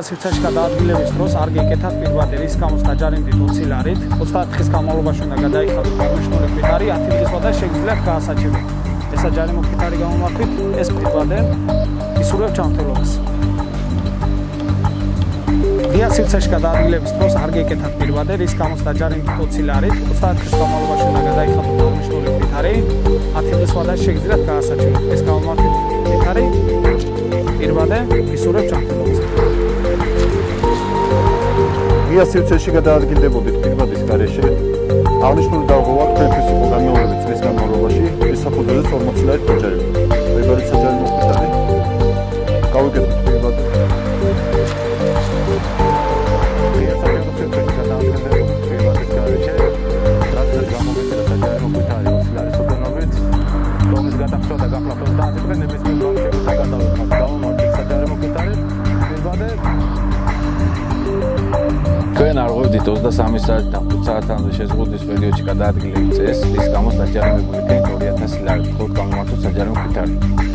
სივრცეში გადაადგილების დროს არ გეკეთათ პირვადი რის გამოც დაჯარიმდით 20 ლარით 30 დღის განმავლობაში უნდა გადაიხადოთ აღნიშნული კვიტარი 10 დღის ვადა შეგიძლიათ გაასაჩივროთ ეს აჯარიმო კვიტარი გამომართვით ეს პირვადე ისურვებ ჩამთელობას ღია სივრცეში გადაადგილების დროს არ გეკეთათ პირვადი რის გამოც დაჯარიმდით 20 ლარით 30 დღის განმავლობაში უნდა გადაიხადოთ აღნიშნული კვიტარი 10 დღის ვადა შეგიძლიათ გაასაჩივროთ ეს გამომართვით კვიტარი პირვადე ისურვებ ჩამთელობას ღია სივრცეში გადაადგილდებოდით პირბადის გარეშე. აღნიშნული დაღუვა თქვენთვის იყო განმავლობი წლის განმავლობაში, ეს საფუძველზე 40 ლარი დაჯერება. მეგობრებო, საჯარო მოხდა. გავიგეთ ჩვენ არ ღვივდით 23 საათიდან 5 საათამდე შეზღუდვის პერიოდში გადაადგილებით წეს, ის გამოც დაჯარიმებული იქნება 2000 ლარი, ხოლო გამომართო საჯარიმო კვიტარი.